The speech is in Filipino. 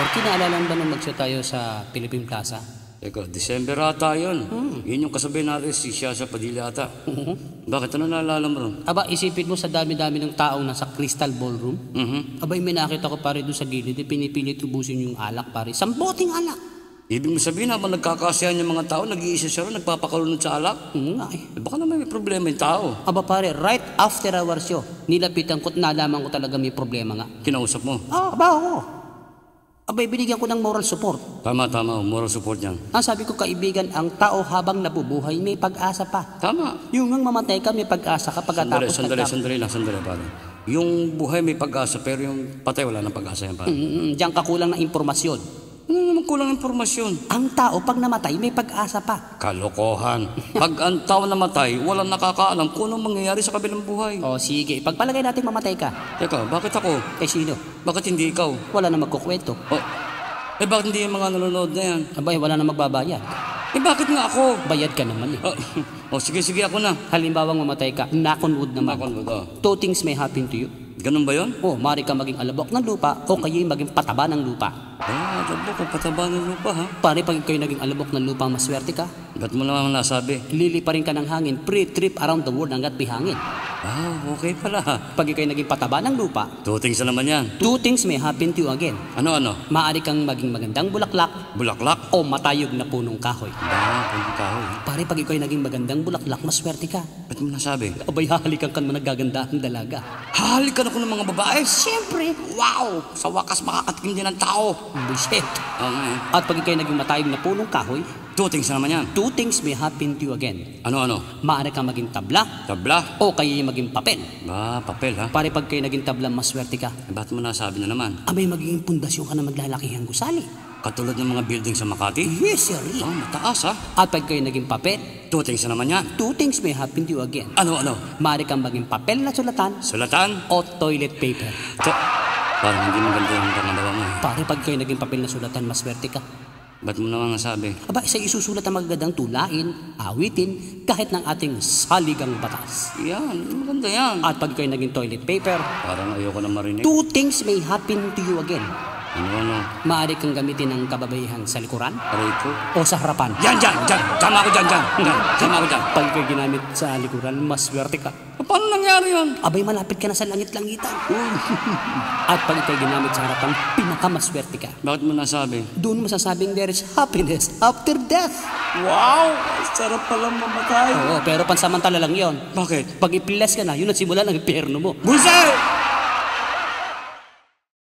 Porky, naalala mo ba nung mag tayo sa Philippine Plaza? Teka, December ata yun. Yun yung kasabay natin si Shasha Padilla ata. Bakit? Ano naalala mo ron? Aba, isipin mo sa dami-dami ng taong nasa Crystal Ballroom. Mhm. Abay, may nakita ko pare doon sa gilid, eh, pinipilit ubusin yung alak pare. Samboting alak. Ibig mo sabihin, habang nagkakasiyan yung mga tao, nag-iisa siya ron, nagpapakalunod sa alak. Oo nga eh. Eh, baka naman may problema yung tao. Aba pare, right after our show, nilapitan ko at nalaman ko talaga may problema nga. Kinausap mo. Ah, aba ako. Abay, binigyan ko ng moral support. Tama, tama. Moral support yan. Ang sabi ko kaibigan, ang tao habang nabubuhay may pag-asa pa. Tama. Yung nang mamatay ka, may pag-asa ka Sandali, pagkatapos sandali, nagtapos. sandali lang, sandali, pare. Yung buhay may pag-asa, pero yung patay wala ng pag-asa yan, pare. Mm, diyan ka kulang ng impormasyon. Ano naman kulang impormasyon? Ang tao pag namatay, may pag-asa pa. Kalokohan. Pag ang tao namatay, walang nakakaalam kung anong mangyayari sa kabilang buhay. O sige, pagpalagay natin mamatay ka. Teka, bakit ako? Kay sino? Bakit hindi ikaw? Wala na magkukwento. Oh, eh bakit hindi yung mga nanonood na yan? Abay, wala na magbabayad. Eh bakit nga ako? Bayad ka naman eh. Oh, oh sige, sige ako na. Halimbawa mamatay ka, knock on wood naman. Bakit oh. Two things may happen to you. Ganun ba yun? O, mari ka maging alabok ng lupa o kayo'y maging pataba ng lupa. Ah, tabo ko, pataba ng lupa ha. Pare, pag kayo naging alabok ng lupa, maswerte ka. Ba't mo naman nasabi? Lili pa rin ka ng hangin, pre-trip around the world hanggat may hangin. Ah, okay pala. Pag ikaw'y naging pataba ng lupa, Tutings na naman yan. two things may happen to you again. Ano-ano? Maaari kang maging magandang bulaklak Bulaklak? o matayog na punong kahoy. Ah, punong kahoy. Pare, pag ikaw'y naging magandang bulaklak, maswerte ka. Ba't mo nasabi? Abay, hahalikan ka naman nagagandahang dalaga. Hahalikan ako ng mga babae. Siyempre, Wow! Sa wakas makakatikim din ng tao. bullshit. Nga eh. At pag ikaw'y naging matayog na punong kahoy, Tutings na naman yan. two things may happen to you again. Ano-ano? Maaari kang maging tabla Tabla? o kayo'y maging papel. Ba, papel ha? Pare, pag kayo naging tabla, maswerte ka. Eh, ba't mo nasabi na naman? Abay, magiging pundasyon ka na maglalakihang gusali. Katulad ng mga building sa Makati? Yes, sir. Oh, mataas ha? At pag kayo naging papel, Tutings na naman yan. two things may happen to you again. Ano-ano? Maaari kang maging papel na sulatan Sulatan? o toilet paper. Ito. Parang hindi maganda yung pangalawa mo eh. Pare, pag kayo naging papel na sulatan, maswerte ka. Ba't mo naman nasabi? Aba, isa isusulat ang magagandang tulain, awitin, kahit ng ating saligang batas. Yan, maganda yan. At pag kayo naging toilet paper, Parang ayoko na marinig. two things may happen to you again. Ano-ano? Maaari kang gamitin ng kababaihan sa likuran Aray ko. o sa harapan. Yan, dyan, dyan. Tama ako dyan, dyan. Dyan, tama ako dyan. Pag kayo ginamit sa likuran, maswerte ka. Paano nangyari yan? Abay, malapit ka na sa langit-langitan. At pag ikaw ginamit sa harapan, pinakamaswerte ka. Bakit mo nasabi? Doon masasabing there is happiness after death. Wow! Sarap palang mamatay. Oo, pero pansamantala lang yon. Bakit? Pag ipiles ka na, yun ang simula ng impyerno mo. Buset!